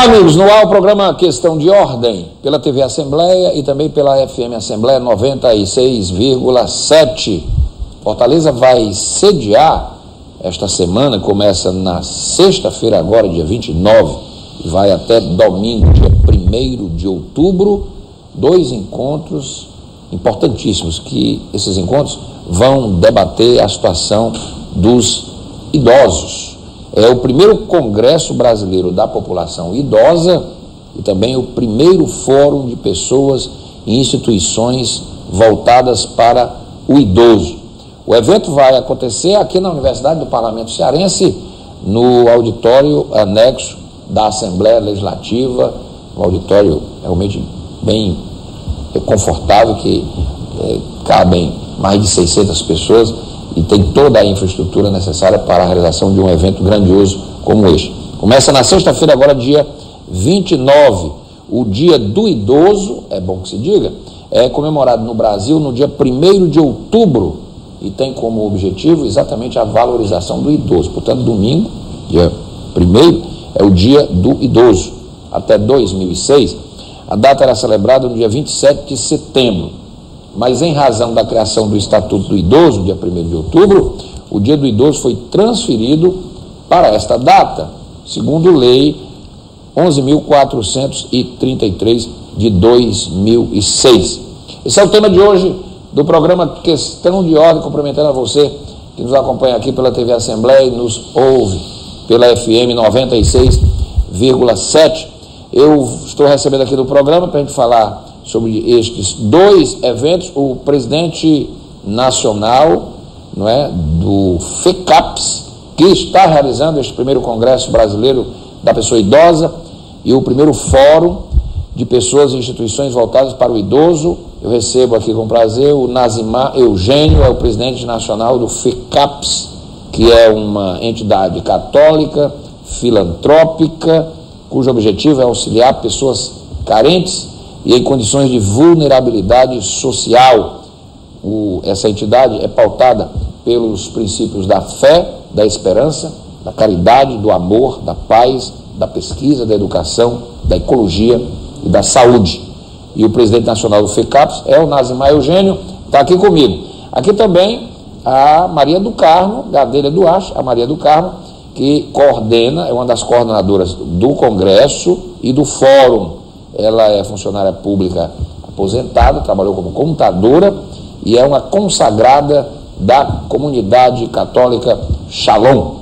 Olá, amigos. No ar o programa Questão de Ordem, pela TV Assembleia e também pela FM Assembleia 96,7. Fortaleza vai sediar esta semana, começa na sexta-feira, agora, dia 29, e vai até domingo, dia 1 de outubro, dois encontros importantíssimos, que esses encontros vão debater a situação dos idosos é o primeiro Congresso Brasileiro da População Idosa e também o primeiro Fórum de Pessoas e Instituições voltadas para o idoso. O evento vai acontecer aqui na Universidade do Parlamento Cearense, no auditório anexo da Assembleia Legislativa, um auditório realmente bem confortável, que é, cabem mais de 600 pessoas e tem toda a infraestrutura necessária para a realização de um evento grandioso como este. Começa na sexta-feira, agora, dia 29, o Dia do Idoso, é bom que se diga, é comemorado no Brasil no dia 1 de outubro e tem como objetivo exatamente a valorização do idoso. Portanto, domingo, dia 1 é o Dia do Idoso. Até 2006, a data era celebrada no dia 27 de setembro mas em razão da criação do Estatuto do Idoso, dia 1 de outubro, o Dia do Idoso foi transferido para esta data, segundo lei 11.433 de 2006. Esse é o tema de hoje do programa Questão de Ordem, cumprimentando a você que nos acompanha aqui pela TV Assembleia e nos ouve pela FM 96,7. Eu estou recebendo aqui do programa para a gente falar sobre estes dois eventos, o presidente nacional não é, do FECAPS, que está realizando este primeiro Congresso Brasileiro da Pessoa Idosa e o primeiro Fórum de Pessoas e Instituições Voltadas para o Idoso. Eu recebo aqui com prazer o Nazimar Eugênio, é o presidente nacional do FECAPS, que é uma entidade católica, filantrópica, cujo objetivo é auxiliar pessoas carentes e em condições de vulnerabilidade social. O, essa entidade é pautada pelos princípios da fé, da esperança, da caridade, do amor, da paz, da pesquisa, da educação, da ecologia e da saúde. E o presidente nacional do FECAPS é o Nazimar Eugênio, está aqui comigo. Aqui também a Maria do Carmo, Gadelha do Ache, a Maria do Carmo, que coordena, é uma das coordenadoras do Congresso e do Fórum ela é funcionária pública aposentada, trabalhou como contadora e é uma consagrada da comunidade católica Shalom,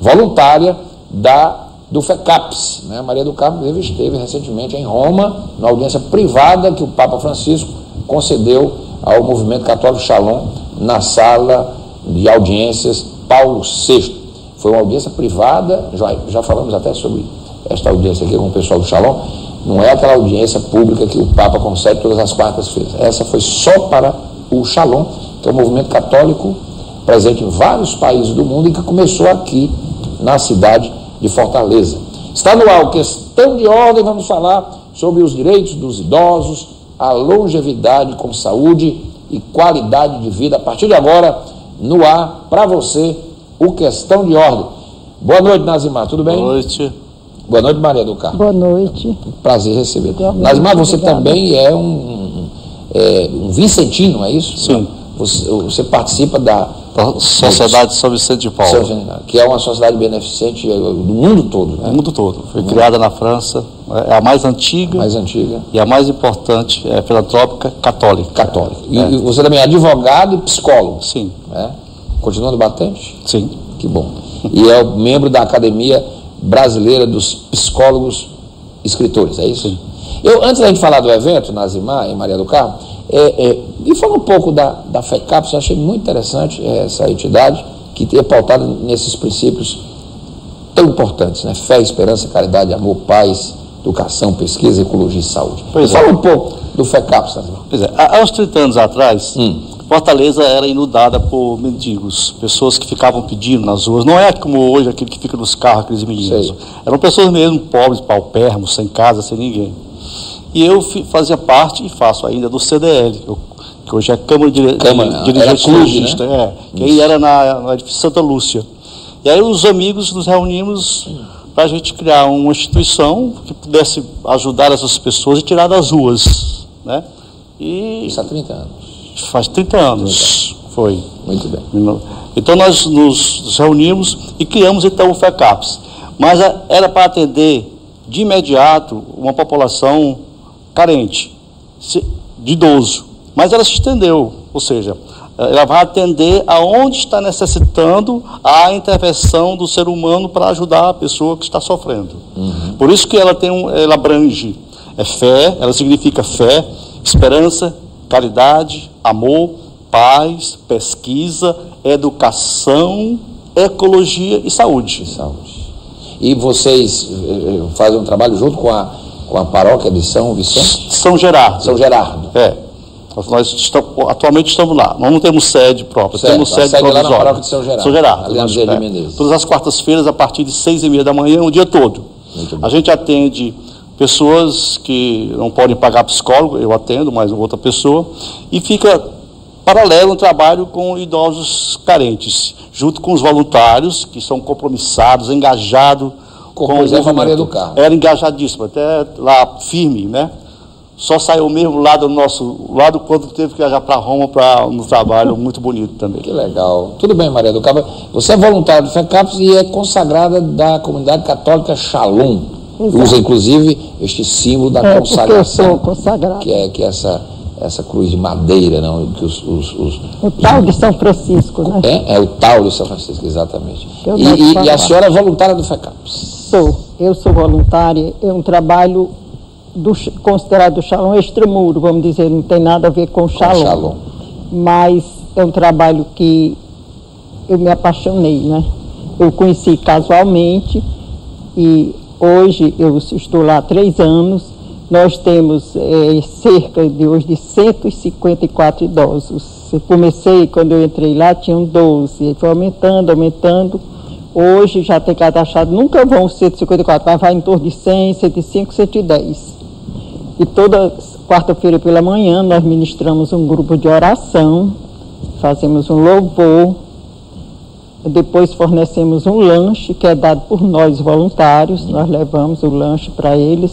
voluntária da do FECAPS. Né? Maria do Carmo, esteve recentemente em Roma, na audiência privada que o Papa Francisco concedeu ao movimento católico Shalom na sala de audiências Paulo VI. Foi uma audiência privada, já, já falamos até sobre esta audiência aqui com o pessoal do Shalom, não é aquela audiência pública que o Papa concede todas as quartas-feiras. Essa foi só para o Shalom, que é um movimento católico presente em vários países do mundo e que começou aqui na cidade de Fortaleza. Está no ar questão de ordem, vamos falar sobre os direitos dos idosos, a longevidade com saúde e qualidade de vida. A partir de agora, no ar, para você, o questão de ordem. Boa noite, Nazimar, tudo bem? Boa noite. Boa noite, Maria do Carmo. Boa noite. Prazer receber. Nasmar, você obrigada. também é um, é um vicentino, é isso? Sim. Você, você participa da Sociedade São Vicente de Paulo. Que é uma sociedade beneficente do mundo todo. Né? Do mundo todo. Foi criada na França, é a mais antiga. Mais antiga. E a mais importante, é filantrópica católica. Católica. E, é. você também é advogado e psicólogo. Sim. É? Continuando batente? Sim. Que bom. E é membro da Academia brasileira dos psicólogos escritores, é isso? Eu, antes da gente falar do evento, Nazimar e Maria do Carmo, é, é, e falar um pouco da, da FECAPS, eu achei muito interessante essa entidade que é pautada nesses princípios tão importantes, né? Fé, esperança, caridade, amor, paz, educação, pesquisa, ecologia e saúde. Pois Fala é. um pouco do FECAPS, Nazimar. Pois é, há uns 30 anos atrás, hum. Fortaleza era inundada por mendigos, pessoas que ficavam pedindo nas ruas. Não é como hoje, aquele que fica nos carros, aqueles meninos. Sei. Eram pessoas mesmo pobres, paupérrimos, sem casa, sem ninguém. E eu fazia parte, e faço ainda, do CDL, que hoje é Câmara de, Câmara, Dirigentes Logística, né? é, que aí era na, na Santa Lúcia. E aí os amigos nos reunimos para a gente criar uma instituição que pudesse ajudar essas pessoas e tirar das ruas. Né? E Isso há 30 anos. Faz 30 anos. Foi. Muito bem. Então nós nos reunimos e criamos então o FECAPS. Mas era para atender de imediato uma população carente, de idoso. Mas ela se estendeu, ou seja, ela vai atender aonde está necessitando a intervenção do ser humano para ajudar a pessoa que está sofrendo. Uhum. Por isso que ela tem um, ela abrange é fé, ela significa fé, esperança, caridade, amor, paz, pesquisa, educação, ecologia e saúde. E saúde. E vocês eh, eh, fazem um trabalho junto com a, com a paróquia de São Vicente? São Gerardo. São Gerardo. É. Nós estamos, atualmente estamos lá. Nós não temos sede própria, certo. temos sede, sede lá na paróquia de São Gerardo. São Gerardo. Ali nós, é. Todas as quartas-feiras, a partir de seis e meia da manhã, o dia todo. A gente atende pessoas que não podem pagar psicólogo, eu atendo, mais outra pessoa, e fica paralelo um trabalho com idosos carentes, junto com os voluntários, que são compromissados, engajados com o movimento. Maria do Carmo. Era engajadíssimo, até lá firme, né? Só saiu mesmo lá do nosso lado quando teve que viajar para Roma para um trabalho muito bonito também. Que legal. Tudo bem, Maria do Carmo. Você é voluntária do FECAPS e é consagrada da comunidade católica Shalom. Exato. Usa inclusive este símbolo da é, consagração. Consagrado. Que é, que é essa essa cruz de madeira, não? Que os, os, os o tal de São Francisco, né? É, é o tal de São Francisco, exatamente. E, e, e, a senhora é voluntária do FECAPS? Sou, eu sou voluntária, é um trabalho do, considerado do Shalom extramuro, vamos dizer, não tem nada a ver com o Shalom. Shalom. Mas é um trabalho que eu me apaixonei, né? Eu conheci casualmente e hoje eu estou lá há três anos nós temos é, cerca de hoje de 154 idosos. Eu comecei, quando eu entrei lá, tinham 12, foi aumentando, aumentando. Hoje já tem cadastrado, nunca vão 154, mas vai em torno de 100, 105, 110. E toda quarta-feira pela manhã nós ministramos um grupo de oração, fazemos um louvor, depois fornecemos um lanche que é dado por nós voluntários, nós levamos o lanche para eles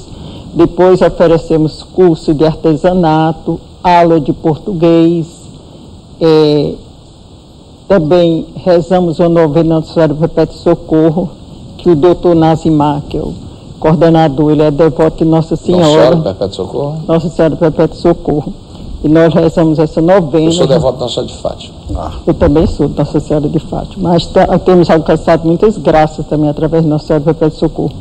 depois oferecemos curso de artesanato, aula de português. É, também rezamos o novena Nossa Senhora Perpétuo Socorro, que o doutor Nazimar, que é o coordenador, ele é devoto de Nossa Senhora. Nossa Senhora Perpétuo Socorro? Nossa Senhora Perpétuo Socorro. E nós rezamos essa novena. Eu sou devoto de Nossa de Fátima. Ah. Eu também sou de Nossa Senhora de Fátima. Mas temos alcançado muitas graças também através de Nossa Senhora de Perpétuo Socorro.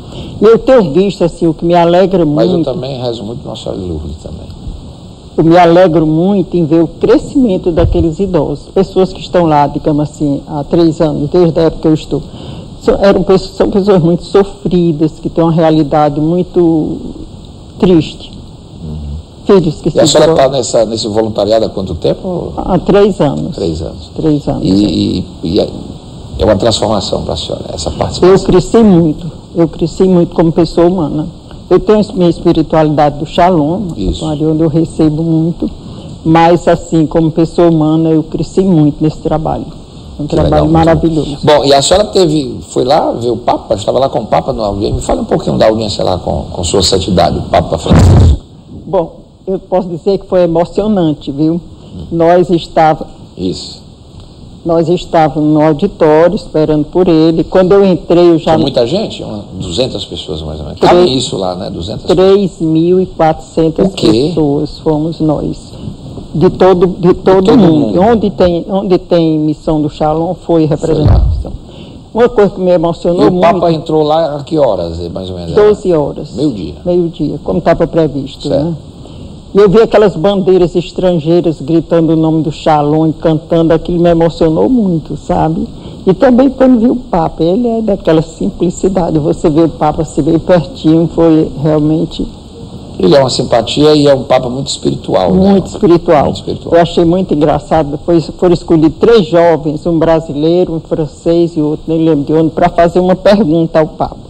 E eu tenho visto assim, o que me alegra muito. Mas eu também rezo muito Nossa Senhora de Lourdes também. Eu me alegro muito em ver o crescimento daqueles idosos. Pessoas que estão lá, digamos assim, há três anos, desde a época que eu estou. São, eram, são pessoas muito sofridas, que têm uma realidade muito triste filhos que e se a senhora está nesse voluntariado há quanto tempo? Há três anos. Três anos. Três anos. E, e, e é, é uma transformação para a senhora, essa participação? Eu cresci muito. Eu cresci muito como pessoa humana. Eu tenho minha espiritualidade do Shalom, onde eu recebo muito, mas assim, como pessoa humana, eu cresci muito nesse trabalho. Um que trabalho legal, maravilhoso. Bom, e a senhora teve, foi lá ver o Papa, estava lá com o Papa no audiência. Me fala um pouquinho da audiência lá com, com sua santidade, o Papa Francisco. Bom, eu posso dizer que foi emocionante, viu? Nós estávamos. Isso. Nós estávamos no auditório esperando por ele. Quando eu entrei, eu já. Tinha muita gente? Uma, 200 pessoas mais ou menos. Cabe isso lá, né? 200 3.400 pessoas fomos nós. De todo, de todo, de todo mundo. mundo. Onde, tem, onde tem missão do Shalom foi representação. Uma coisa que me emocionou muito. E o Papa entrou lá a que horas, mais ou menos? 12 horas. Meio dia. Meio dia, como estava previsto, certo. né? E eu vi aquelas bandeiras estrangeiras gritando o nome do Shalom, cantando, aquilo me emocionou muito, sabe? E também quando vi o Papa, ele é daquela simplicidade, você vê o Papa se veio pertinho, foi realmente... Ele é uma simpatia e é um Papa muito espiritual. Né? Muito, né? espiritual. muito espiritual. Eu achei muito engraçado, depois foram escolhidos três jovens, um brasileiro, um francês e outro, nem lembro de onde, para fazer uma pergunta ao Papa.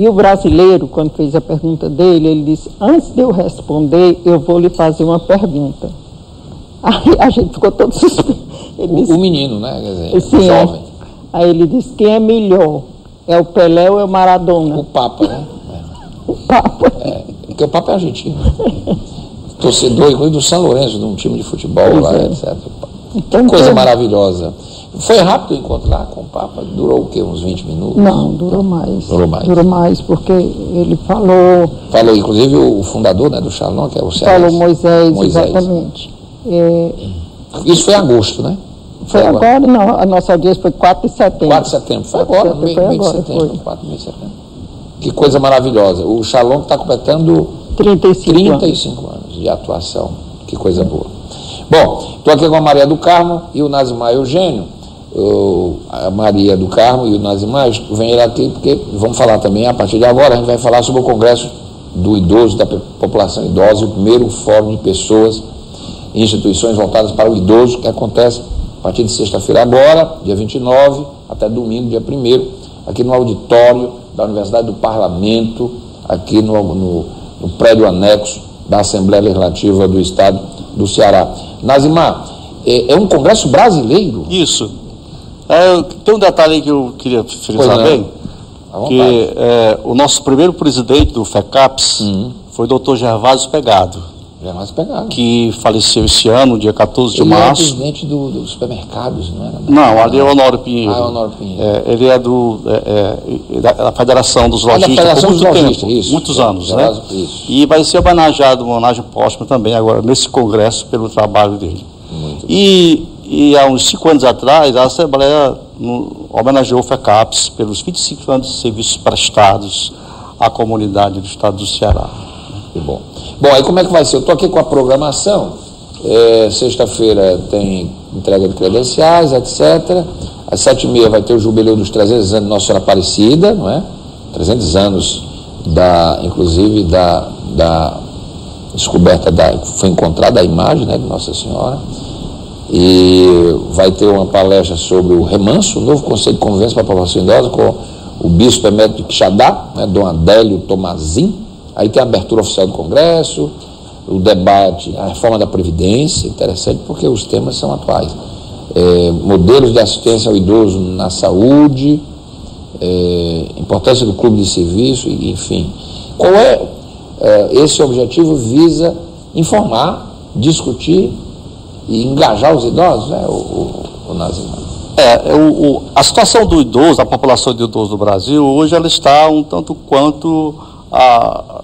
E o brasileiro, quando fez a pergunta dele, ele disse: Antes de eu responder, eu vou lhe fazer uma pergunta. Aí a gente ficou todo suspeito. O, o, menino, né? Quer dizer, sim, o jovem. Aí ele disse: Quem é melhor? É o Pelé ou é o Maradona? O Papa, né? O Papa. É, porque o Papa é argentino. Torcedor, inclusive do São Lourenço, de um time de futebol pois lá, é. etc. Então, coisa maravilhosa. Foi rápido o encontro lá com o Papa? Durou o quê? Uns 20 minutos? Não, durou mais. Durou mais. Durou mais, porque ele falou. Falou, inclusive, o fundador né, do Shalom, que é o Ceará. Falou Moisés, Moisés. exatamente. É... Isso foi em agosto, né? Foi, foi agora? agora? não. A nossa audiência foi 4 de setembro. 4 de setembro. Foi agora, meio, foi meio agora, de setembro. Foi. 4 de setembro. Que coisa maravilhosa. O Shalom está completando 35, 35 anos. anos de atuação. Que coisa boa. Bom, estou aqui com a Maria do Carmo e o Nazimar Eugênio a Maria do Carmo e o Nazimar vêm aqui porque vamos falar também, a partir de agora, a gente vai falar sobre o Congresso do Idoso, da População Idosa, o primeiro fórum de pessoas e instituições voltadas para o idoso, que acontece a partir de sexta-feira agora, dia 29, até domingo, dia 1 aqui no auditório da Universidade do Parlamento, aqui no, no, no prédio anexo da Assembleia Legislativa do Estado do Ceará. Nazimar, é, é um congresso brasileiro? Isso. É, tem um detalhe aí que eu queria frisar bem, que é, o nosso primeiro presidente do FECAPS uhum. foi o doutor Gervásio Pegado. Gervásio Pegado. Que faleceu esse ano, dia 14 de ele março. Ele é presidente dos do supermercados, não era? Não, ali é o Honório Pinheiro. Ah, é Honório Pinheiro. É, ele é, do, é, é, da Federação dos Lojistas. Ah, da Federação dos Lojistas, isso. Muitos anos, né? Isso. E vai ser homenageado, uma homenagem póstuma também agora, nesse congresso, pelo trabalho dele. Muito e e há uns cinco anos atrás, a Assembleia homenageou o FECAPS pelos 25 anos de serviços prestados à comunidade do estado do Ceará. Que bom. Bom, aí como é que vai ser? Eu estou aqui com a programação. É, Sexta-feira tem entrega de credenciais, etc. Às sete e meia vai ter o jubileu dos 300 anos de Nossa Senhora Aparecida, não é? 300 anos, da, inclusive, da, da descoberta da. Foi encontrada a imagem né, de Nossa Senhora e vai ter uma palestra sobre o remanso, o novo conceito de convivência para a população idosa, com o bispo emérito Quixadá, né, Dom Adélio Tomazin. Aí tem a abertura oficial do Congresso, o debate, a reforma da Previdência, interessante porque os temas são atuais. É, modelos de assistência ao idoso na saúde, é, importância do clube de serviço, enfim. Qual é, é esse objetivo? Visa informar, discutir e engajar os idosos, né, o, o, o Nazimar? É, o, o, a situação do idoso, a população de idosos no Brasil, hoje ela está um tanto quanto a,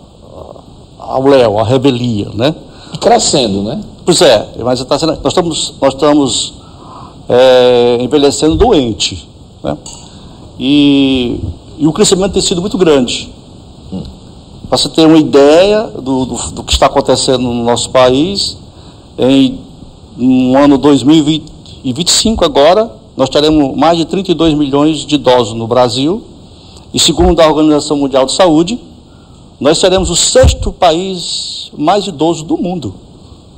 ao léu, a rebelia, né? Crescendo, né? Pois é, mas está sendo, nós estamos, nós estamos é, envelhecendo doente, né? E, e o crescimento tem sido muito grande. Hum. Para você ter uma ideia do, do, do que está acontecendo no nosso país, em no ano 2025 agora, nós teremos mais de 32 milhões de idosos no Brasil. E segundo a Organização Mundial de Saúde, nós seremos o sexto país mais idoso do mundo.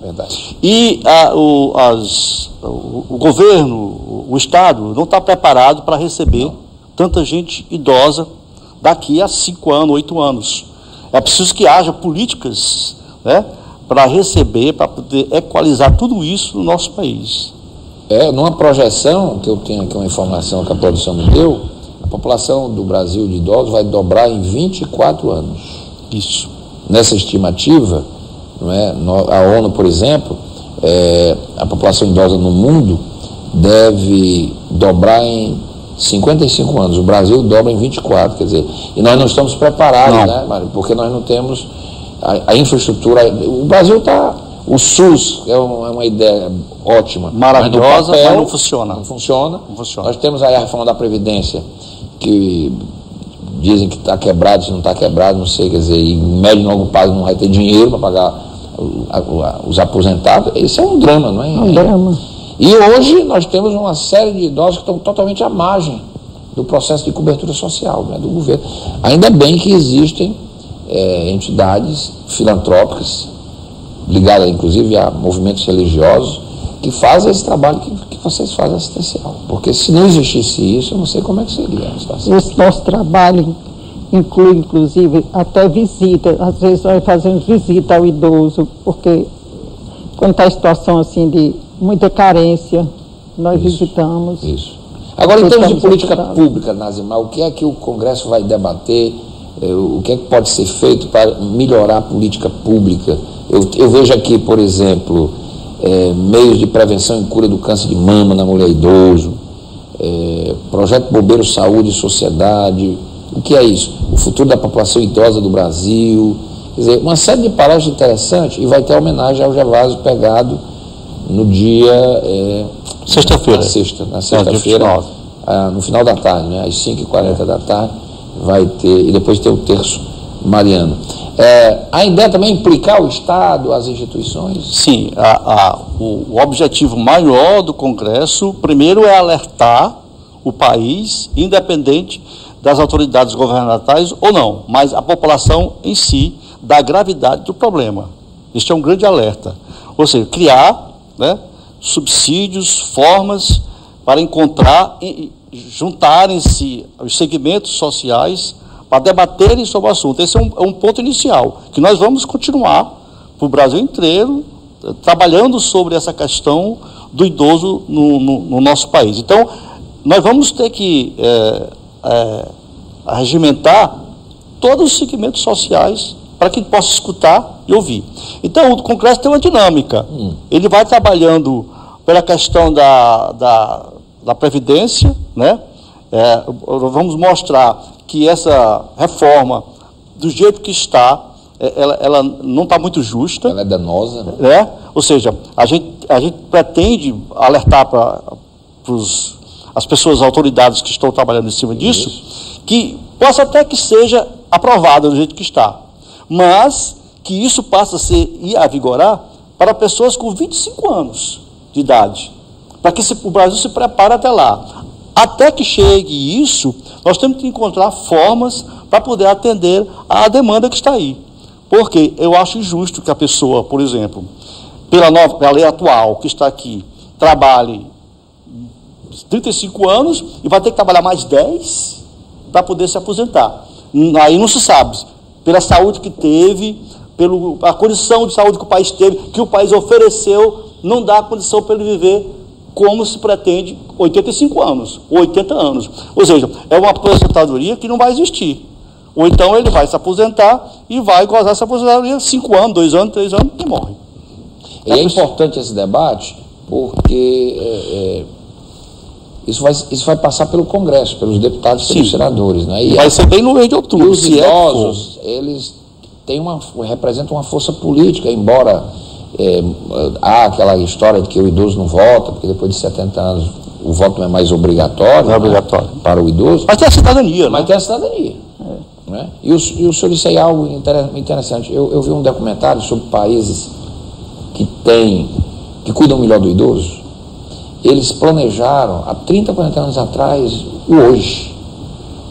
Verdade. E a, o, as, o, o, governo, o Estado, não está preparado para receber não. tanta gente idosa daqui a cinco anos, oito anos. É preciso que haja políticas né, para receber, para poder equalizar tudo isso no nosso país. É, numa projeção, que eu tenho aqui uma informação que a produção me deu, a população do Brasil de idosos vai dobrar em 24 anos. Isso. Nessa estimativa, não é, a ONU, por exemplo, é, a população idosa no mundo deve dobrar em 55 anos. O Brasil dobra em 24, quer dizer, e nós não estamos preparados, não. né, Mário? Porque nós não temos a, a infraestrutura. O Brasil está. O SUS é uma, é uma ideia ótima. Maravilhosa, mas, papel, mas, não funciona. Não funciona. Não funciona. Nós temos aí a reforma da Previdência, que dizem que está quebrado, se não está quebrado, não sei, quer dizer, e médio e longo prazo não vai ter dinheiro para pagar os aposentados. Esse é um drama, não é? É um drama. E hoje nós temos uma série de idosos que estão totalmente à margem do processo de cobertura social né, do governo. Ainda bem que existem é, entidades filantrópicas, ligadas inclusive a movimentos religiosos, que fazem esse trabalho que, que vocês fazem assistencial. Porque se não existisse isso, eu não sei como é que seria a situação. Esse nosso trabalho inclui, inclusive, até visita. Às vezes nós fazemos visita ao idoso, porque quando está em situação assim de muita carência, nós isso, visitamos. Isso. Agora, em termos de política pública, Nazimar, o que é que o Congresso vai debater? É, o que é que pode ser feito para melhorar a política pública? Eu, eu vejo aqui, por exemplo, é, meios de prevenção e cura do câncer de mama na mulher idoso, é, projeto Bombeiro Saúde e Sociedade. O que é isso? O futuro da população idosa do Brasil. Quer dizer, uma série de palestras interessantes e vai ter homenagem ao Gervásio Pegado no dia. É, sexta-feira. Na sexta, na sexta-feira. Ah, no final da tarde, né, às 5h40 da tarde, vai ter, e depois tem o terço mariano. É, a ideia também é implicar o Estado, as instituições? Sim, a, a, o, o objetivo maior do Congresso, primeiro, é alertar o país, independente das autoridades governamentais ou não, mas a população em si, da gravidade do problema. Este é um grande alerta. Ou seja, criar né, subsídios, formas para encontrar juntarem-se os segmentos sociais para debaterem sobre o assunto. Esse é um, é um ponto inicial, que nós vamos continuar para o Brasil inteiro, eh, trabalhando sobre essa questão do idoso no, no, no nosso país. Então, nós vamos ter que é, é, regimentar todos os segmentos sociais para que possa escutar e ouvir. Então, o Congresso tem uma dinâmica. Hum. Ele vai trabalhando pela questão da, da, da Previdência, né? É, vamos mostrar que essa reforma, do jeito que está, é, ela, ela não está muito justa. Ela é danosa. Né? É? Ou seja, a gente, a gente pretende alertar para as pessoas, as autoridades que estão trabalhando em cima disso, isso. que possa até que seja aprovada do jeito que está, mas que isso passe a ser e a vigorar para pessoas com 25 anos de idade, para que o Brasil se prepare até lá. Até que chegue isso, nós temos que encontrar formas para poder atender à demanda que está aí. Porque eu acho injusto que a pessoa, por exemplo, pela, nova, pela lei atual que está aqui, trabalhe 35 anos e vai ter que trabalhar mais 10 para poder se aposentar. Aí não se sabe, pela saúde que teve, pela condição de saúde que o país teve, que o país ofereceu, não dá condição para ele viver como se pretende 85 anos, 80 anos. Ou seja, é uma aposentadoria que não vai existir. Ou então ele vai se aposentar e vai gozar essa aposentadoria 5 anos, 2 anos, 3 anos e morre. E é, é importante esse debate porque é, é, isso, vai, isso vai passar pelo Congresso, pelos deputados e pelos senadores. Né? E vai ser bem no mês de outubro. E os é idosos, eles têm uma, representam uma força política, embora é, há aquela história de que o idoso não vota, porque depois de 70 anos o voto não é mais obrigatório, é obrigatório. Né, para o idoso. Mas tem a cidadania, Mas né? tem a cidadania. É. Né? E, o, e o senhor disse aí algo interessante. Eu, eu vi um documentário sobre países que têm, que cuidam melhor do idoso. Eles planejaram há 30, 40 anos atrás o hoje.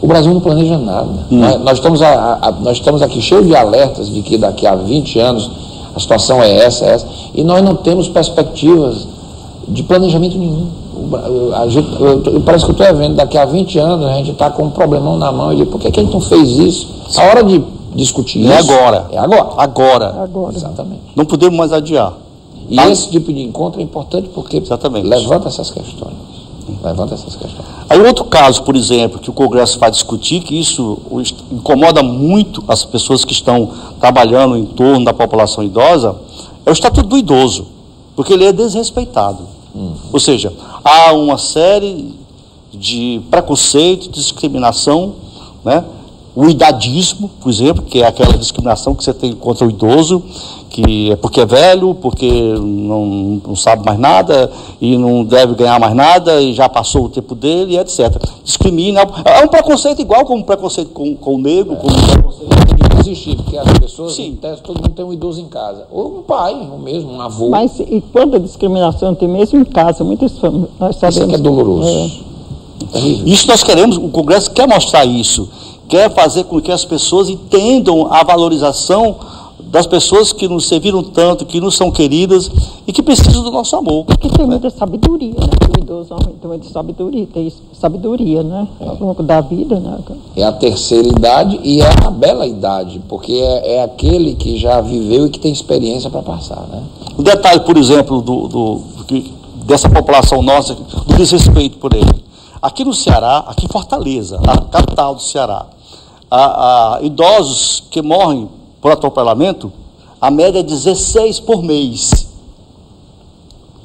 O Brasil não planeja nada. Hum. Nós, nós, estamos a, a, nós estamos aqui cheios de alertas de que daqui a 20 anos a situação é essa, é essa, e nós não temos perspectivas de planejamento nenhum. A gente, eu, parece que eu estou vendo, daqui a 20 anos a gente está com um problemão na mão, e por que, que a gente não fez isso? A hora de discutir é isso agora. é agora. Agora. Agora. Exatamente. Não podemos mais adiar. E tá? esse tipo de encontro é importante porque Exatamente. levanta essas questões. Levanta essas questões. Aí outro caso, por exemplo, que o Congresso vai discutir, que isso incomoda muito as pessoas que estão trabalhando em torno da população idosa, é o Estatuto do Idoso, porque ele é desrespeitado. Hum. Ou seja, há uma série de preconceito, discriminação, né? O idadismo, por exemplo, que é aquela discriminação que você tem contra o idoso, que é porque é velho, porque não, não sabe mais nada e não deve ganhar mais nada e já passou o tempo dele, etc. Discrimina. É um preconceito igual como preconceito com, com o negro, é. como preconceito. Tem que existir, porque as pessoas, Sim. em tese, todo mundo tem um idoso em casa. Ou um pai, ou mesmo um avô. Mas e quando a discriminação tem mesmo em casa, muitas famílias, nós sabemos. Isso é que é doloroso. É. Isso nós queremos, o Congresso quer mostrar isso, quer fazer com que as pessoas entendam a valorização das pessoas que nos serviram tanto, que nos são queridas e que precisam do nosso amor. Porque tem muita sabedoria, né? O idoso tem muita sabedoria, tem sabedoria, né? Ao longo da vida, né? É a terceira idade e é a bela idade, porque é, é aquele que já viveu e que tem experiência para passar, né? O detalhe, por exemplo, do, do, do, dessa população nossa, do desrespeito por ele. Aqui no Ceará, aqui em Fortaleza, a capital do Ceará, a, a, idosos que morrem por atropelamento, a média é 16 por mês.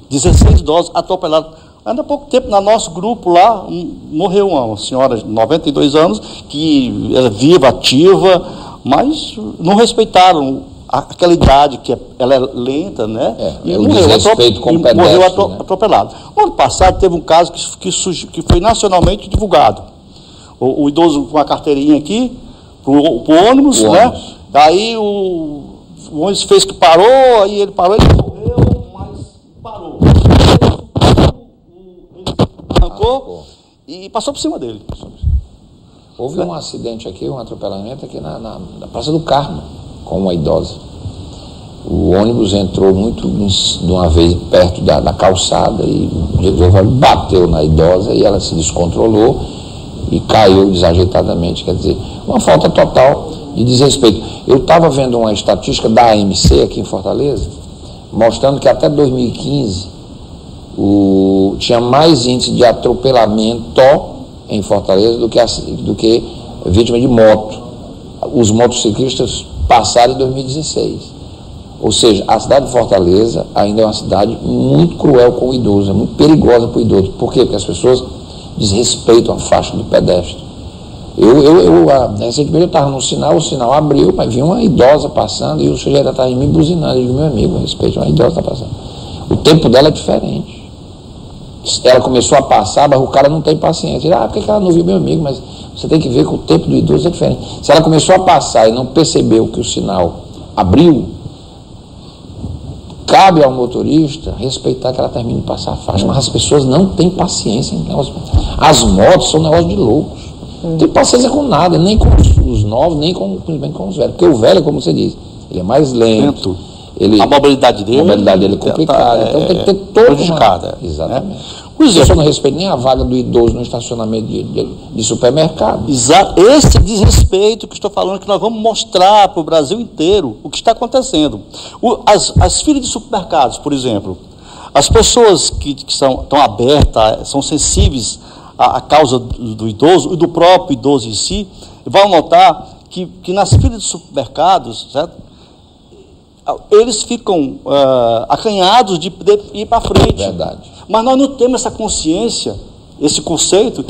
16 idosos atropelados. Ainda há pouco tempo, no nosso grupo lá, um, morreu uma senhora de 92 anos, que era viva, ativa, mas não respeitaram aquela idade que é, ela é lenta, né? É, e, é morreu, desrespeito com e morreu né? atropelado. No ano passado teve um caso que, que, que foi nacionalmente divulgado. O, o, idoso com uma carteirinha aqui, para o ônibus, o né? Ônibus. Aí o, o ônibus fez que parou, aí ele parou, ele morreu, mas parou. Arrancou e passou por cima dele. Houve um acidente aqui, um atropelamento aqui na, na, na Praça do Carmo com uma idosa. O ônibus entrou muito de uma vez perto da, da calçada e bateu na idosa e ela se descontrolou e caiu desajeitadamente. Quer dizer, uma falta total de desrespeito. Eu estava vendo uma estatística da AMC aqui em Fortaleza, mostrando que até 2015 o, tinha mais índice de atropelamento em Fortaleza do que, do que vítima de moto. Os motociclistas passaram em 2016. Ou seja, a cidade de Fortaleza ainda é uma cidade muito cruel com o idoso, é muito perigosa para o idoso. Por quê? Porque as pessoas desrespeitam a faixa do pedestre. Eu, eu, eu recentemente eu estava no sinal, o sinal abriu, mas vinha uma idosa passando e o sujeito atrás de mim buzinando. Eu digo, meu amigo, respeito, uma idosa está passando. O tempo dela é diferente. Ela começou a passar, mas o cara não tem paciência. Ele, ah, por que ela não viu meu amigo? Mas você tem que ver que o tempo do idoso é diferente. Se ela começou a passar e não percebeu que o sinal abriu, cabe ao motorista respeitar que ela termine de passar a faixa. Mas as pessoas não têm paciência. As motos são um negócio de loucos. Não tem paciência com nada, nem com os novos, nem com, nem com os velhos. Porque o velho, como você diz, ele é mais lento. Ele, a mobilidade dele, a mobilidade dele é complicada. É, então tem que ter todo prejudicada. Uma... Exatamente. Né? Pois é. não respeita nem a vaga do idoso no estacionamento de, de, de supermercado. Exato. Esse desrespeito que estou falando, que nós vamos mostrar para o Brasil inteiro o que está acontecendo. O, as, as filas de supermercados, por exemplo, as pessoas que, que são, estão abertas, são sensíveis à, à causa do, do, idoso e do próprio idoso em si, vão notar que, que nas filas de supermercados, certo? eles ficam uh, acanhados de poder ir para frente. Verdade. Mas nós não temos essa consciência, esse conceito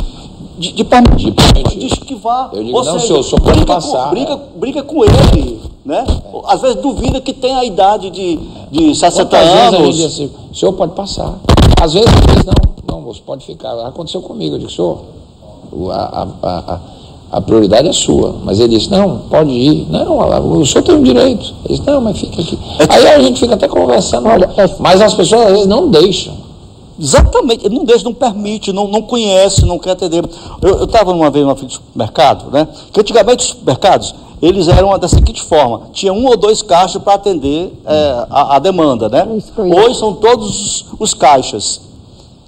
de, de permitir, de, de esquivar. Eu digo, Ou não, seja, senhor, só pode passar. Com, briga, briga com ele, né? É. Às vezes duvida que tem a idade de, de 60 Quantas anos. Vezes diz assim, o senhor pode passar. Às vezes diz, não, não, você pode ficar. Aconteceu comigo, eu digo, senhor, a, a, a a prioridade é sua. Mas ele disse, não, pode ir. Não, o senhor tem o um direito. Ele disse, não, mas fica aqui. Aí a gente fica até conversando, olha, mas as pessoas às vezes não deixam. Exatamente, ele não deixa, não permite, não, não conhece, não quer atender. Eu estava uma vez numa fila de supermercado, né? Que antigamente os supermercados, eles eram da seguinte forma: tinha um ou dois caixas para atender é, a, a, demanda, né? Hoje são todos os, os caixas.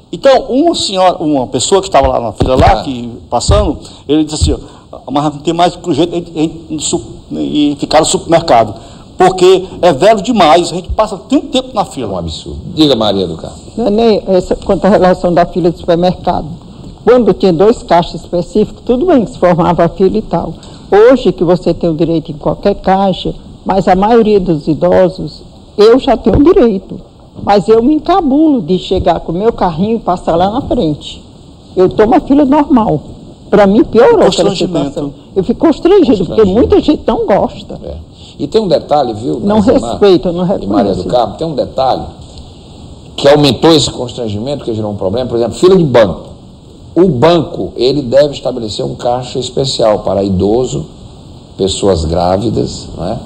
Então, uma senhora, uma pessoa que estava lá na fila lá, que, passando, ele disse assim, mas não tem mais que jeito de ficar no supermercado. Porque é velho demais, a gente passa tanto tempo na fila. É um absurdo. Diga, Maria do Carmo. Nem essa, quanto à relação da fila de supermercado. Quando tinha dois caixas específicos, tudo bem que se formava a fila e tal. Hoje que você tem o direito em qualquer caixa, mas a maioria dos idosos, eu já tenho o direito. Mas eu me encabulo de chegar com o meu carrinho e passar lá na frente. Eu estou uma fila normal. Para mim, piorou aquela situação. Eu fico constrangido, porque muita gente não gosta. É. E tem um detalhe, viu? Não respeito, não reconheço. Maria do Carmo, tem um detalhe que aumentou esse constrangimento, que gerou um problema. Por exemplo, fila de banco. O banco, ele deve estabelecer um caixa especial para idoso, pessoas grávidas, né?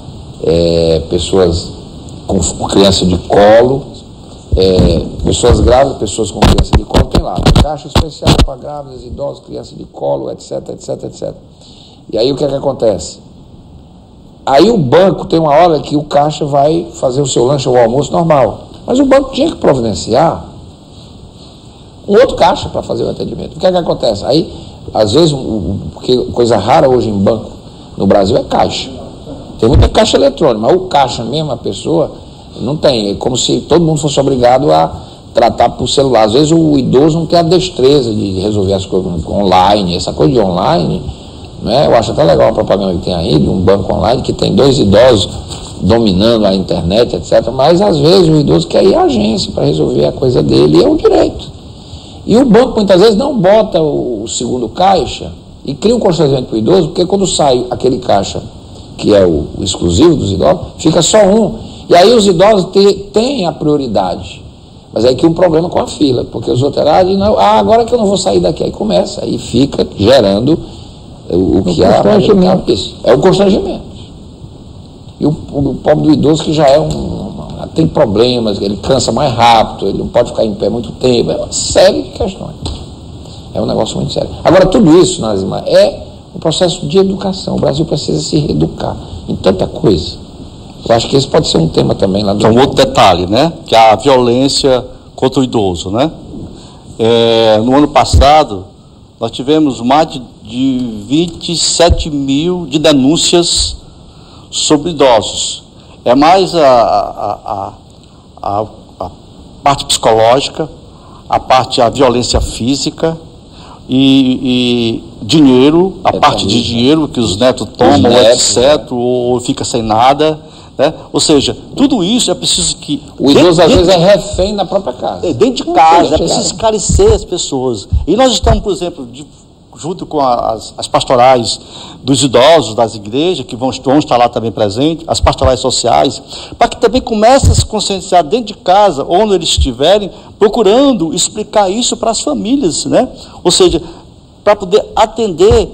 É, pessoas com criança de colo, é, pessoas grávidas, pessoas com criança de colo, tem lá, caixa especial para grávidas, idosos, criança de colo, etc, etc, etc. E aí o que é que acontece? Aí o banco tem uma hora que o caixa vai fazer o seu lanche ou o almoço normal. Mas o banco tinha que providenciar um outro caixa para fazer o atendimento. O que é que acontece? Aí, às vezes, porque coisa rara hoje em banco no Brasil é caixa. Tem muita caixa eletrônica, mas o caixa mesmo, a pessoa, não tem. É como se todo mundo fosse obrigado a tratar por celular. Às vezes o idoso não tem a destreza de resolver as coisas online, essa coisa de online. Né? Eu acho até legal a propaganda que tem aí, de um banco online que tem dois idosos dominando a internet, etc. Mas às vezes o idoso quer ir à agência para resolver a coisa dele e é um direito. E o banco muitas vezes não bota o segundo caixa e cria um constrangimento para o idoso, porque quando sai aquele caixa que é o, o exclusivo dos idosos, fica só um. E aí os idosos têm a prioridade. Mas aí que um problema com a fila, porque os outros ah, não, ah, agora que eu não vou sair daqui, aí começa, aí fica gerando o, o que é, é o constrangimento. E o, o, pobre do idoso que já é um, tem problemas, ele cansa mais rápido, ele não pode ficar em pé muito tempo, é uma série de questões. É um negócio muito sério. Agora, tudo isso, Nazima, é um processo de educação. O Brasil precisa se reeducar em tanta coisa. Eu acho que esse pode ser um tema também lá do. Então, um outro detalhe, né? Que é a violência contra o idoso, né? É, no ano passado, nós tivemos mais de 27 mil de denúncias sobre idosos. É mais a, a, a, a parte psicológica, a parte a violência física e, e dinheiro, a é parte de dinheiro que os netos tomam, os netos, etc., né? ou fica sem nada. Né? Ou seja, tudo isso é preciso que. O idoso às vezes é refém na própria casa. É, dentro de casa, é preciso esclarecer as pessoas. E nós estamos, por exemplo, de junto com as, as, pastorais dos idosos das igrejas, que vão, vão estar lá também presentes, as pastorais sociais, para que também comece a se conscientizar dentro de casa, onde eles estiverem, procurando explicar isso para as famílias, né? Ou seja, para poder atender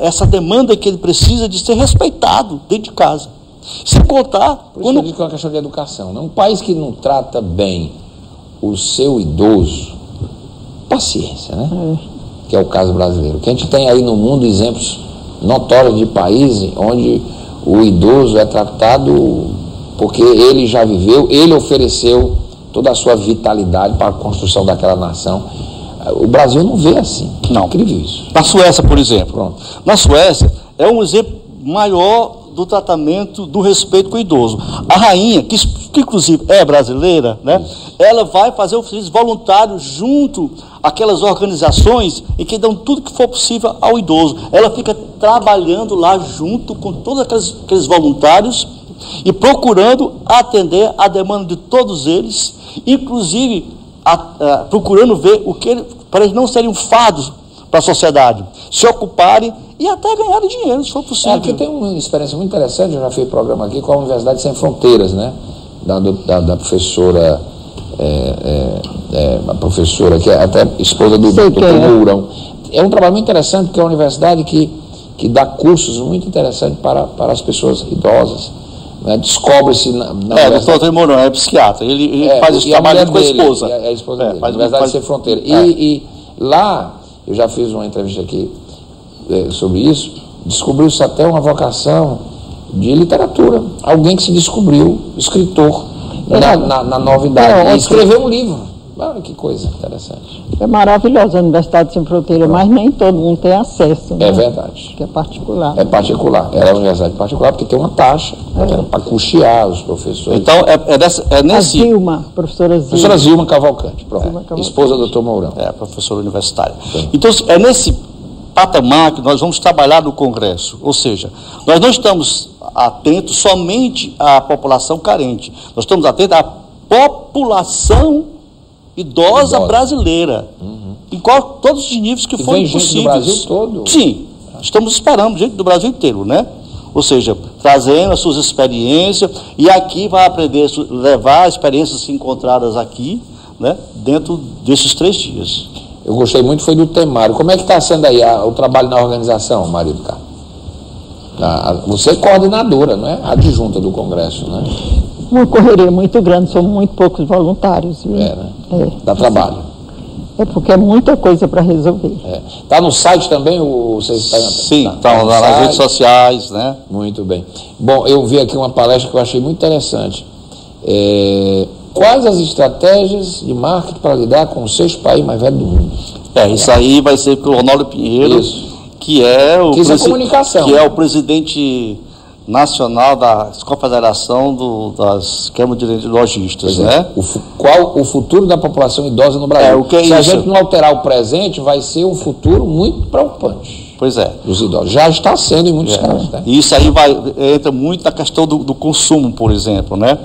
essa demanda que ele precisa de ser respeitado dentro de casa. Sem contar. Por isso quando... eu digo que é uma questão de educação. Né? Um país que não trata bem o seu idoso, paciência, né? É que é o caso brasileiro. Que a gente tem aí no mundo exemplos notórios de países onde o idoso é tratado porque ele já viveu, ele ofereceu toda a sua vitalidade para a construção daquela nação. O Brasil não vê assim. Não. É incrível isso. Na Suécia, por exemplo. Pronto. Na Suécia é um exemplo maior do tratamento do respeito com o idoso. A rainha, que, que inclusive é brasileira, né, ela vai fazer o serviço voluntário junto àquelas organizações e que dão tudo que for possível ao idoso. Ela fica trabalhando lá junto com todos aqueles, aqueles voluntários e procurando atender a demanda de todos eles, inclusive a, a, procurando ver o que para eles não serem um fardo para a sociedade, se ocuparem e até ganhar dinheiro, se for possível. Aqui tem uma experiência muito interessante, eu já fiz programa aqui com a Universidade Sem Fronteiras, né? Da, da, da professora, é, é, é, a professora que é até esposa do doutor é. Mourão. É um trabalho muito interessante, porque é uma universidade que, que dá cursos muito interessantes para, para as pessoas idosas. Né? Descobre-se na, na É, o doutor Mourão é psiquiatra, ele, ele é, faz esse trabalho com a esposa. É, a esposa é, dele, faz, Universidade faz, Sem Fronteiras. E, e lá, eu já fiz uma entrevista aqui é, sobre isso, descobriu-se até uma vocação de literatura. Alguém que se descobriu escritor é. na, na, na novidade. É, e escreveu um livro. Olha que coisa interessante. É maravilhosa a Universidade Sem Fronteira, mas nem todo mundo tem acesso. Né? É verdade. Que é particular. É particular. Era é uma universidade particular porque tem uma taxa é. para custear os professores. Então, é, é, dessa, é nesse. A Zilma, professora Zilma. Professora Zilma Cavalcante, pronto. Zilma Cavalcante. esposa do doutor Mourão. É, professora universitária. Sim. Então, é nesse patamar que nós vamos trabalhar no Congresso. Ou seja, nós não estamos atentos somente à população carente, nós estamos atentos à população idosa, idosa. brasileira, uhum. em qual, todos os níveis que forem possíveis. do Brasil todo? Sim, estamos esperando gente do Brasil inteiro, né? Ou seja, trazendo as suas experiências e aqui vai aprender, levar experiências encontradas aqui, né, dentro desses três dias eu gostei muito foi do temário. Como é que está sendo aí a, o trabalho na organização, Marido Carlos? você é coordenadora, não é? Adjunta do Congresso, né? Uma correria muito grande, são muito poucos voluntários. Viu? É, né? É. Dá trabalho. É porque é muita coisa para resolver. Está é. Tá no site também? O, vocês tá, Sim, está tá, tá nas site. redes sociais, né? Muito bem. Bom, eu vi aqui uma palestra que eu achei muito interessante. É, Quais as estratégias de marketing para lidar com os seis países mais velhos do mundo? É, isso aí vai ser pelo Ronaldo Pinheiro, isso. Que é o que, é comunicação. que é o presidente nacional da Confederação do, das Câmaras de Lojistas, é. né? O, qual o futuro da população idosa no Brasil? É, o que é Se isso? a gente não alterar o presente, vai ser um futuro muito preocupante. Pois é. Dos idosos. Já está sendo em muitos é. casos. Né? E isso aí vai, entra muito na questão do, do consumo, por exemplo, né?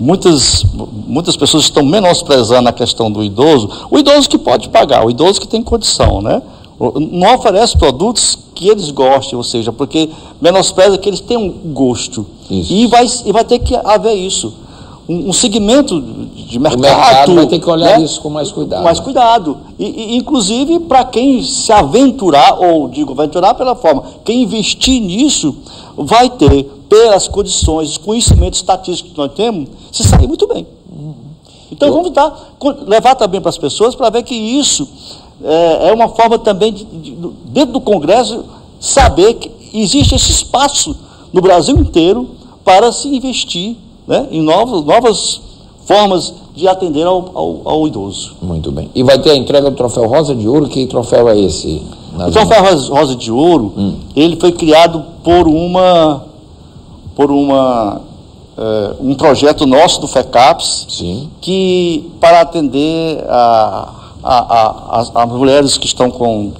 Muitas, muitas pessoas estão menosprezando a questão do idoso. O idoso que pode pagar, o idoso que tem condição, né? Não oferece produtos que eles gostem, ou seja, porque menospreza que eles têm um gosto. Isso. E vai, e vai ter que haver isso. Um, um segmento de mercado. O mercado vai ter que olhar né? isso com mais cuidado. Com mais cuidado. E, e inclusive, para quem se aventurar, ou digo, aventurar pela forma, quem investir nisso, vai ter, pelas condições, os conhecimentos estatísticos que nós temos, se sair muito bem. Então, vamos dar, levar também para as pessoas para ver que isso é, é uma forma também, de, de, dentro do Congresso, saber que existe esse espaço no Brasil inteiro para se investir né, em novas, novas formas de atender ao, ao, ao, idoso. Muito bem. E vai ter a entrega do troféu Rosa de Ouro, que troféu é esse? O troféu Rosa, Rosa de Ouro, hum. ele foi criado por uma por uma é, um projeto nosso do FECAPS, Sim. que para atender a as, mulheres que estão com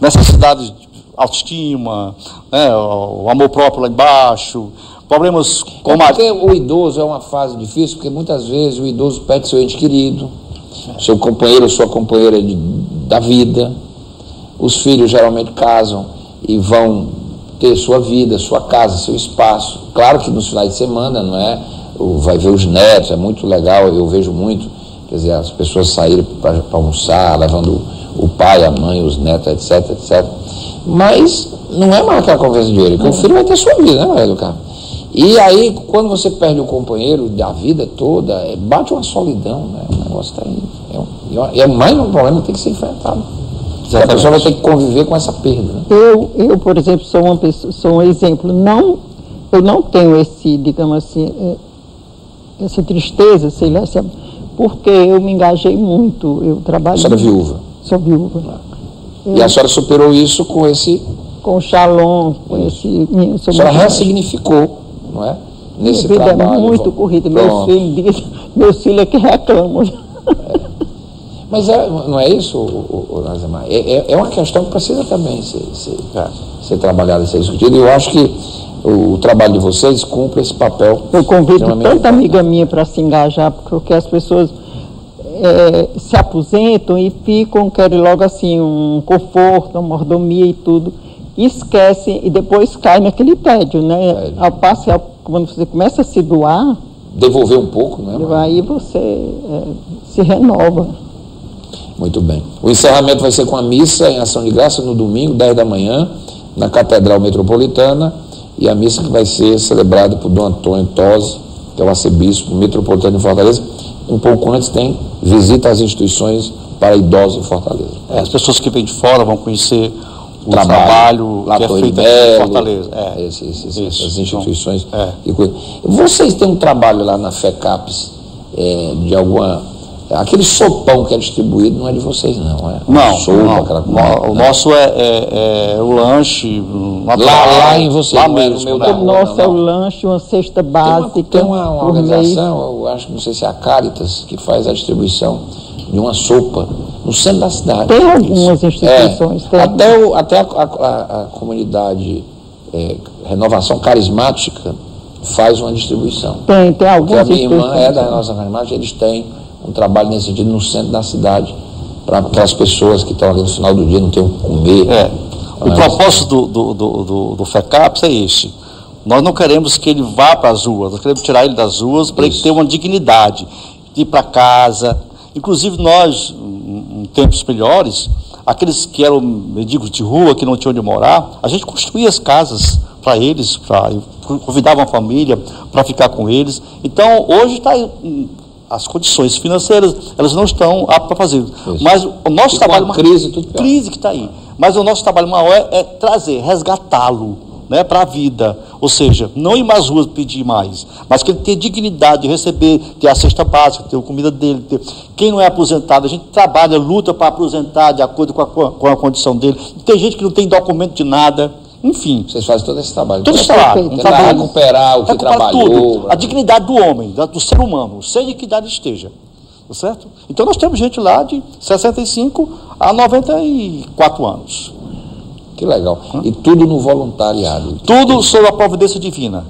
necessidades de autoestima, né, o, amor próprio lá embaixo, problemas com é porque o idoso é uma fase difícil, porque muitas vezes o idoso perde seu ente querido, seu companheiro, sua companheira de, da vida. Os filhos geralmente casam e vão ter sua vida, sua casa, seu espaço. Claro que nos finais de semana, não é? Vai ver os netos, é muito legal, eu vejo muito Quer dizer, as pessoas saíram para almoçar, levando o pai, a mãe, os netos, etc, etc. Mas não é mais aquela conversa de ouro, porque o filho vai ter sua vida, né, Eduardo? E aí, quando você perde o companheiro da vida toda, é, bate uma solidão, né? O negócio está aí. É, é mais um problema que tem que ser enfrentado. Exatamente. A pessoa vai ter que conviver com essa perda. Né? Eu, eu, por exemplo, sou, uma pessoa, sou um exemplo. Não, eu não tenho esse, digamos assim, é, essa tristeza, sei lá, essa, porque eu me engajei muito, eu trabalhei. A senhora é viúva? Sou viúva. Eu, e a senhora superou isso com esse. Com o Shalom, com esse. Minha, a senhora ressignificou, não é? Nesse Minha vida trabalho, é muito corrida. Meus filhos dizem, meus filhos é que reclamam. É. Mas é, não é isso, o, é, é, é, uma questão que precisa também ser, ser, é. ser trabalhada, ser discutida. E eu acho que o, o, trabalho de vocês cumpre esse papel. Eu convido tanta amiga minha para se engajar, porque as pessoas é, se aposentam e ficam, querem logo assim um conforto, uma mordomia e tudo, esquecem e depois cai naquele tédio, né? É. Ao passo quando você começa a se doar. Devolver um pouco, né? Aí você é, se renova. Muito bem. O encerramento vai ser com a missa em ação de graça no domingo, 10 da manhã, na Catedral Metropolitana e a missa que vai ser celebrada por Dom Antônio Tosi, que é o arcebispo metropolitano de Fortaleza. Um pouco antes tem visita às instituições para idosos em Fortaleza. É, as pessoas que vêm de fora vão conhecer o trabalho, trabalho que é feito em Fortaleza. É. Esse, esse, essas instituições. Então, é. Vocês têm um trabalho lá na FECAPES é, de alguma Aquele sopão que é distribuído não é de vocês, não. É não, sopa, não. Aquela coisa, o nosso é, é, é, o lanche. Lá, lá em vocês, lá mesmo. No meu né? o nosso é o lanche, uma cesta básica. Tem uma, tem uma, uma organização, eu acho que não sei se é a Caritas, que faz a distribuição de uma sopa no centro da cidade. Tem algumas instituições. É, até o, até a, a, a comunidade é, Renovação Carismática faz uma distribuição. Tem, tem algumas Porque a minha irmã é da Renovação Carismática, eles têm um trabalho nesse sentido no centro da cidade, para aquelas pessoas que estão ali no final do dia não têm o que comer. É. O propósito do, do, do, do FECAPS é esse. Nós não queremos que ele vá para as ruas, nós queremos tirar ele das ruas para ele ter uma dignidade, de ir para casa. Inclusive nós, em tempos melhores, aqueles que eram mendigos de rua, que não tinham onde morar, a gente construía as casas para eles, pra, convidava a família para ficar com eles. Então, hoje está as condições financeiras, elas não estão aptas para fazer. Isso. Mas o nosso e trabalho. Uma crise, tudo pior. crise que está aí. Mas o nosso trabalho maior é, é trazer, resgatá-lo né, para a vida. Ou seja, não ir mais ruas pedir mais, mas que ele tenha dignidade de receber, ter a cesta básica, ter a comida dele. Ter... Quem não é aposentado, a gente trabalha, luta para aposentar de acordo com a, com a condição dele. Tem gente que não tem documento de nada enfim. Vocês fazem todo esse trabalho. Todo esse trabalho. Um trabalho recuperar o que trabalhou. Tudo. A dignidade do homem, do ser humano, seja que idade esteja. Tá certo? Então nós temos gente lá de 65 a 94 anos. Que legal. E tudo no voluntariado. Tudo sob a providência divina.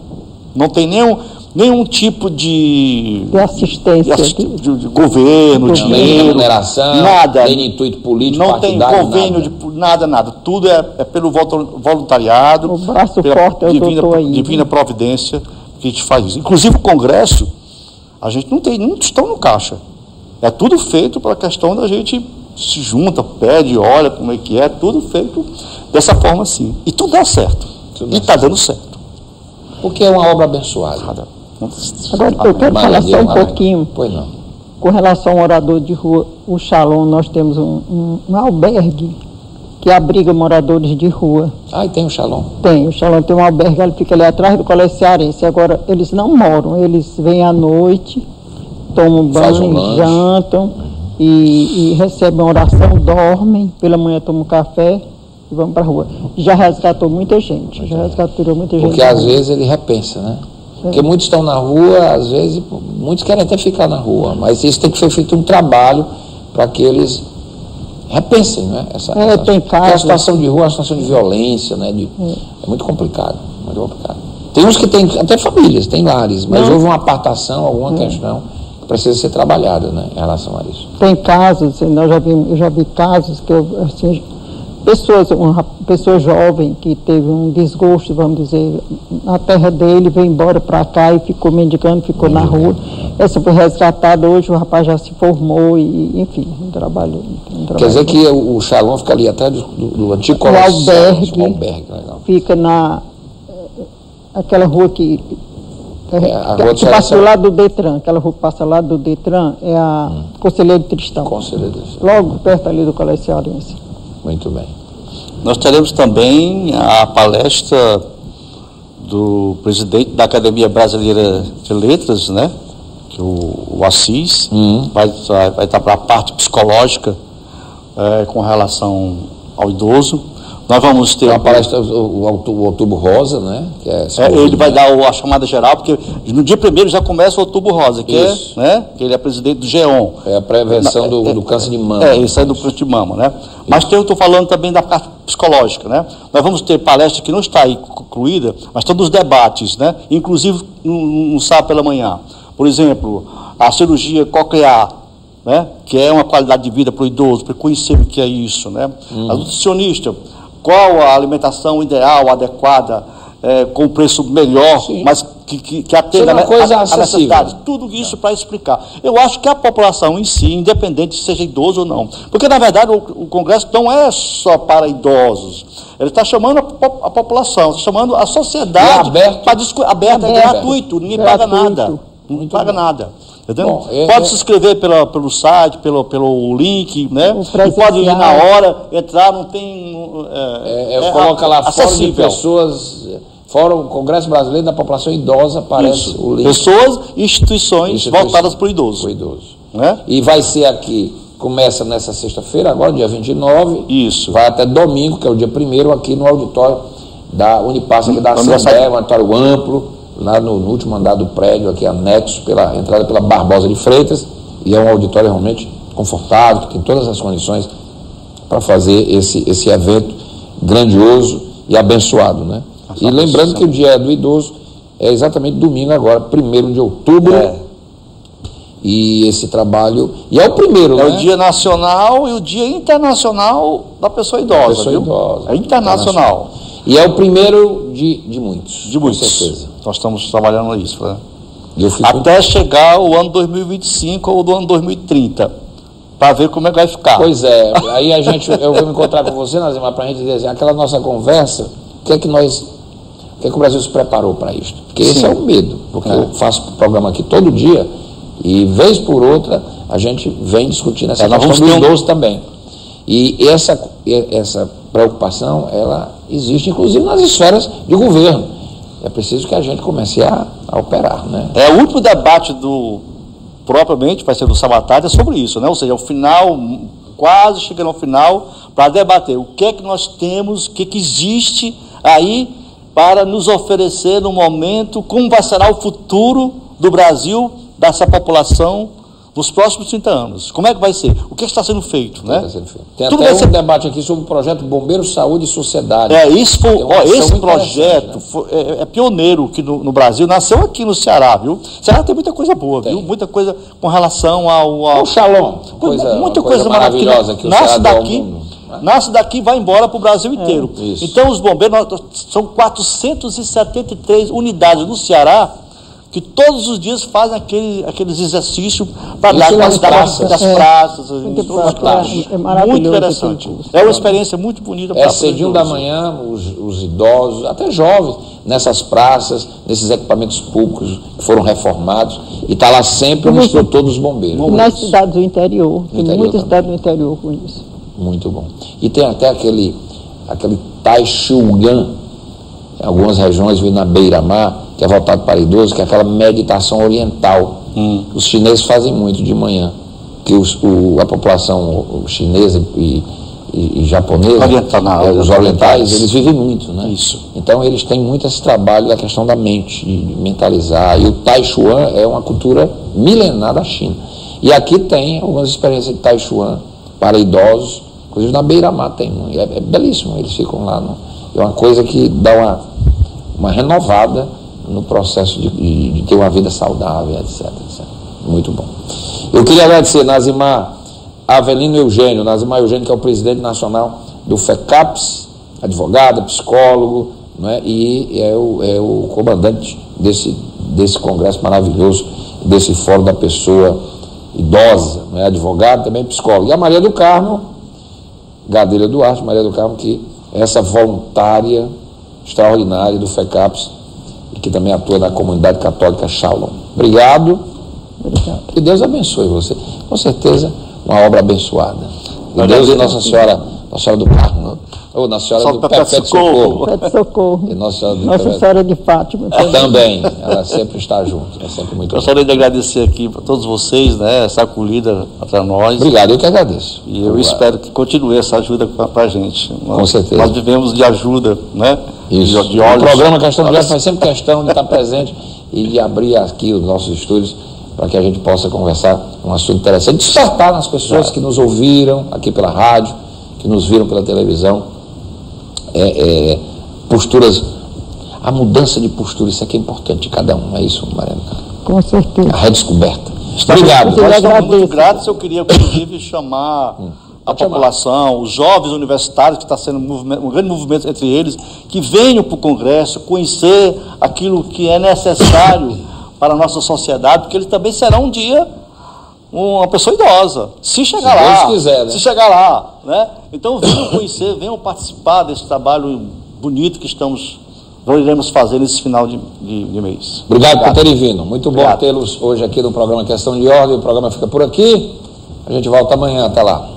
Não tem nenhum, nenhum tipo de, de assistência de, de, de, de governo, não, dinheiro, nem remuneração, nada, nem intuito político, não tem convênio nada. de nada, nada. Tudo é, é pelo voluntariado, o braço pela forte é divina, aí, divina providência que a gente faz isso. Inclusive o Congresso, a gente não tem, não estão no caixa. É tudo feito para a questão da gente se junta, pede, olha como é que é, tudo feito dessa forma assim. E tudo dá certo. Tudo e está dando certo. Porque é uma obra abençoada. Agora, eu quero falar só um pouquinho. Pois não. Com relação ao morador de rua, o Shalom, nós temos um, um, um albergue que abriga moradores de rua. Ah, e tem o Shalom? Tem, o Shalom tem um albergue, ele fica ali atrás do Colégio Cearense. Agora, eles não moram, eles vêm à noite, tomam banho, um jantam e, e recebem oração, dormem, pela manhã tomam café e vamos para a rua. Já resgatou muita gente, já resgatou muita gente. Porque às vezes ele repensa, né? É. Porque muitos estão na rua, às vezes, muitos querem até ficar na rua, mas isso tem que ser feito um trabalho para que eles repensem, né? Essa, é, essa, tem casos. a situação de rua é uma situação de violência, né? De, é. é. muito complicado, muito complicado. Tem uns que têm até famílias, tem lares, mas Não. houve uma apartação, alguma é. questão que precisa ser trabalhada, né? Em relação a isso. Tem casos, nós já vi, eu já vi casos que eu, assim, pessoas, uma pessoa jovem que teve um desgosto, vamos dizer, na terra dele, veio embora para cá e ficou mendigando, ficou na rua. Essa foi resgatada hoje, o rapaz já se formou e, enfim, um trabalho. Quer dizer que o, o Shalom fica ali atrás do, do antigo colégio. O albergue, albergue fica na aquela rua que é, a rua que passa do lado do Detran, aquela rua que passa lá do Detran é a hum. Conselheiro Tristão. Conselheiro Tristão. Logo perto ali do Colégio Cearense. Muito bem. Nós teremos também a palestra do presidente da Academia Brasileira de Letras, né? Que o, o Assis uhum. vai, vai estar para a parte psicológica é, com relação ao idoso. Nós vamos ter. Uma palestra, o, o, Outubro Rosa, né? Que é, é ele vai dar a chamada geral, porque no dia primeiro já começa o Outubro Rosa, que, é, né, que ele é presidente do GEON. É a prevenção do, é, do câncer de mama. É, isso aí do câncer de mama, né? Mas tem, eu estou falando também da parte psicológica, né? Nós vamos ter palestra que não está aí concluída, mas todos os debates, né? Inclusive no, no sábado pela manhã. Por exemplo, a cirurgia coclear, né? que é uma qualidade de vida para o idoso, para conhecer o que é isso. Né? Hum. A nutricionista, qual a alimentação ideal, adequada, é, com preço melhor, Sim. mas que, que, que atenda a, a, a necessidade. Tudo isso para explicar. Eu acho que a população em si, independente se seja idoso ou não, porque na verdade o, o Congresso não é só para idosos. Ele está chamando a, a população, está chamando a sociedade aberto, para discutir. Aberto, é gratuito, ninguém gratuito. paga nada. Não paga nada. Bom, é, pode é... se inscrever pela, pelo site, pelo, pelo link, né? E pode ir na hora, entrar, não tem. É, é, é coloca lá Fórum de Pessoas. Fórum Congresso Brasileiro da População Idosa, aparece Isso. o link. Pessoas e instituições, instituições voltadas para o idoso. idoso. Né? E vai ser aqui, começa nessa sexta-feira, agora, dia 29. Isso. Vai até domingo, que é o dia primeiro, aqui no auditório da Unipassa, aqui da Assembleia, um auditório amplo lá no, no, último andar do prédio, aqui anexo, pela entrada pela Barbosa de Freitas, e é um auditório realmente confortável, que tem todas as condições para fazer esse, esse evento grandioso e abençoado. Né? E lembrando que o dia do idoso é exatamente domingo agora, 1 de outubro. É. E esse trabalho. E é o primeiro, é né? o Dia Nacional e o Dia Internacional da Pessoa Idosa. Pessoa viu? idosa. É internacional. internacional. E é o primeiro de, de muitos. De muitos. Com certeza. Nós estamos trabalhando nisso. Né? Até chegar o ano 2025 ou do ano 2030. Para ver como é que vai ficar. Pois é, aí a gente, eu vou me encontrar com você, Nazima, para a gente dizer aquela nossa conversa, o que é que nós, o que é que o Brasil se preparou para isso? Porque Sim. esse é o medo, porque é. eu faço programa aqui todo dia e vez por outra a gente vem discutindo essa é, questão do idoso um... também. E essa, essa preocupação, ela existe inclusive nas esferas de governo. É preciso que a gente comece a, a operar. Né? É o último debate do, propriamente, vai ser do Sabatário, é sobre isso, né? ou seja, o final, quase chegando ao final, para debater o que é que nós temos, o que, é que existe aí para nos oferecer no momento como vai ser o futuro do Brasil, dessa população nos próximos 30 anos. Como é que vai ser? O que está sendo feito? Né? Está sendo feito. Tem Tudo até um ser... debate aqui sobre o projeto Bombeiro, Saúde e Sociedade. É, isso foi, ó, esse projeto né? foi, é, é, pioneiro aqui no, no, Brasil, nasceu aqui no Ceará, viu? O Ceará tem muita coisa boa, tem. viu? Muita coisa com relação ao... ao... O Shalom. Coisa, muita coisa, coisa maravilhosa que nasce daqui. Mundo, né? Nasce daqui e vai embora para o Brasil é, inteiro. É, então, os bombeiros, são 473 unidades no Ceará que todos os dias fazem aquele, aqueles exercícios para dar qualidade das é, praças, muito, praças. É muito interessante. É uma experiência muito bonita. É cedinho da manhã, os, os, idosos, até jovens, nessas praças, nesses equipamentos públicos que foram reformados, e está lá sempre o instrutor dos bombeiros. Nas cidades do interior, tem muitas cidades do interior com isso. Muito bom. E tem até aquele, aquele Taishugan, em algumas regiões, vindo na beira-mar, que é voltado para idoso, que é aquela meditação oriental. Hum. Os chineses fazem muito de manhã, que os, o, a população chinesa e, e, e japonesa, Oriental, é, os orientais, eles vivem muito, né? Isso. Então eles têm muito esse trabalho da questão da mente, de mentalizar. E o Tai Chuan é uma cultura milenar da China. E aqui tem algumas experiências de Tai Chuan para idosos, inclusive na beira-mar tem um, é, é, belíssimo, eles ficam lá. No, é uma coisa que dá uma, uma renovada no processo de, de, ter uma vida saudável, etc, etc. Muito bom. Eu queria agradecer Nazimar Avelino Eugênio, Nazimar Eugênio, que é o presidente nacional do FECAPS, advogado, psicólogo, não é? e é o, é o comandante desse, desse congresso maravilhoso, desse fórum da pessoa idosa, não é? advogado, também psicólogo. E a Maria do Carmo, Gadelha Duarte, Maria do Carmo, que é essa voluntária extraordinária do FECAPS, que também atua na comunidade católica Shalom. Obrigado. Obrigado. Que Deus abençoe você. Com certeza, uma obra abençoada. E Deus e Nossa Senhora, Nossa Senhora do Carmo, ou Nossa Senhora Só do Perpétuo Socorro. Perpétuo Socorro. E Nossa Senhora, Nossa Senhora de Fátima. Também. Ela sempre está junto. É sempre muito Gostaria de agradecer aqui para todos vocês, né, essa acolhida para nós. Obrigado, eu que agradeço. E eu Obrigado. espero que continue essa ajuda para a gente. Com certeza. Nós vivemos de ajuda, né? Isso. De, olhos, o programa Questão de faz sempre questão de estar presente e de abrir aqui os nossos estúdios para que a gente possa conversar um assunto interessante, despertar nas pessoas que nos ouviram aqui pela rádio, que nos viram pela televisão, é, é, posturas, a mudança de postura, isso aqui é importante de cada um, é isso, Mariana? Com certeza. A redescoberta. Obrigado. Nós estamos muito gratos, eu queria, inclusive, chamar hum a população, os jovens universitários, que está sendo um, um, grande movimento entre eles, que venham para o Congresso conhecer aquilo que é necessário para a nossa sociedade, porque ele também será um dia uma pessoa idosa, se chegar se lá, quiser, né? se chegar lá, né? Então venham conhecer, venham participar desse trabalho bonito que estamos nós iremos fazer nesse final de, de, de mês. Obrigado, Obrigado, por terem vindo. Muito Obrigado. bom tê-los hoje aqui no programa Questão de Ordem. O programa fica por aqui. A gente volta amanhã. Até lá.